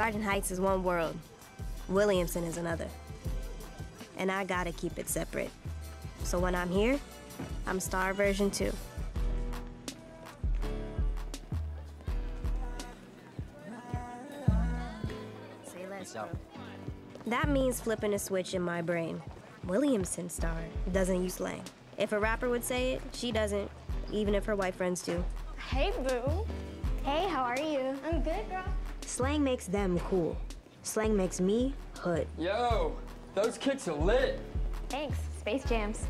Garden Heights is one world. Williamson is another. And I gotta keep it separate. So when I'm here, I'm Starr version two. Say less, bro. That means flipping a switch in my brain. Williamson Starr doesn't use slang. If a rapper would say it, she doesn't, even if her white friends do. Hey, boo. Hey, how are you? I'm good, girl. Slang makes them cool. Slang makes me hood. Yo, those kicks are lit. Thanks. Space Jams.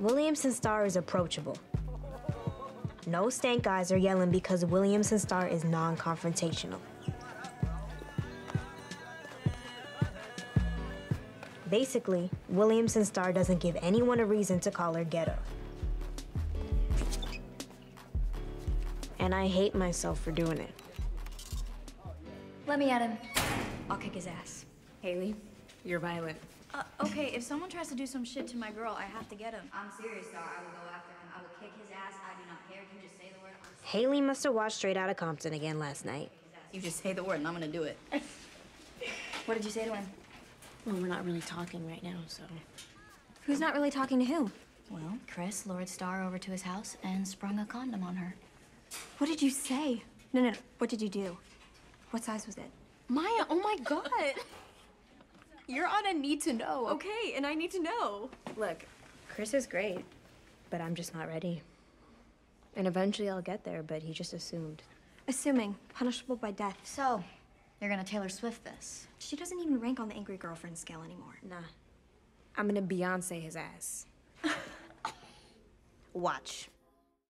Williamson Starr is approachable. No stank eyes are yelling because Williamson Starr is non confrontational. Basically, Williamson Starr doesn't give anyone a reason to call her ghetto. And I hate myself for doing it. Let me at him. I'll kick his ass. Hailey, you're violent. Uh, okay, if someone tries to do some shit to my girl, I have to get him. I'm serious, Starr. I will go after him. I will kick his ass. I do not care. You just say the word. I'm Hailey must have watched Straight Outta Compton again last night. You just say the word, and I'm gonna do it. what did you say to him? Well, we're not really talking right now, so. Who's not really talking to who? Well, Chris lured Starr over to his house and sprung a condom on her. What did you say? No, no, no. What did you do? What size was it? Maya, oh my god! You're on a need to know, okay? And I need to know. Look, Chris is great, but I'm just not ready. And eventually I'll get there, but he just assumed. Assuming punishable by death. So, you're gonna Taylor Swift this. She doesn't even rank on the angry girlfriend scale anymore. Nah. I'm gonna Beyonce his ass. Watch.